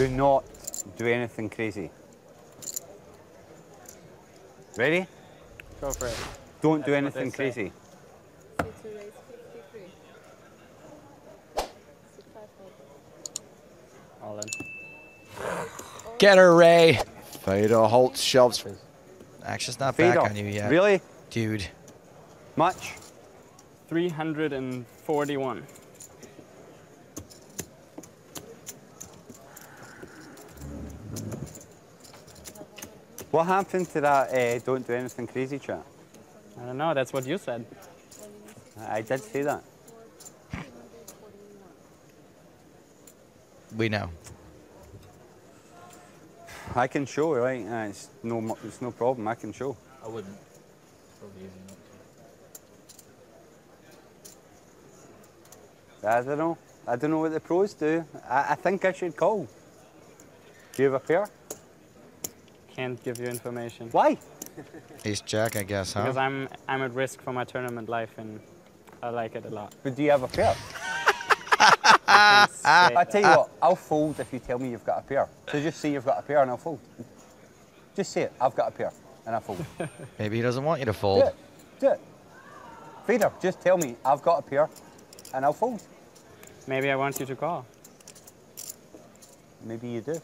Do not do anything crazy. Ready? Go for it. Don't do That's what anything crazy. Six to raise 53. Six, five, four. All in. Get her, Ray. Fedor Holz shoves. Action's not Fedor, back on you yet. Really? Dude. Much? 341. What happened to that uh, don't do anything crazy chat? I don't know. That's what you said. I did say that. We know. I can show, right? Uh, it's no, it's no problem. I can show. I wouldn't. Probably easy not to. I don't know. I don't know what the pros do. I, I think I should call. Do you have a pair? Can't give you information. Why? Ace Jack, I guess, huh? Because I'm I'm at risk for my tournament life and I like it a lot. But do you have a pair? I can say I tell you uh, what, I'll fold if you tell me you've got a pair. So just say you've got a pair and I'll fold. Just say it. I've got a pair and I fold. Maybe he doesn't want you to fold. do fold. it. Do it. Fedor, just tell me I've got a pair and I'll fold. Maybe I want you to call. Maybe you do.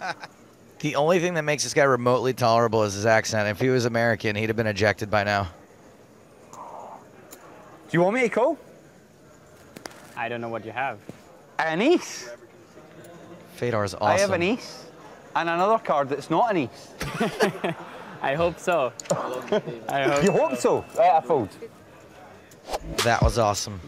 The only thing that makes this guy remotely tolerable is his accent. If he was American, he'd have been ejected by now. Do you want me to call? I don't know what you have. An ace. Fedor's awesome. I have an ace and another card that's not an ace. I hope so. I hope You hope so? Right, I fold. That was awesome.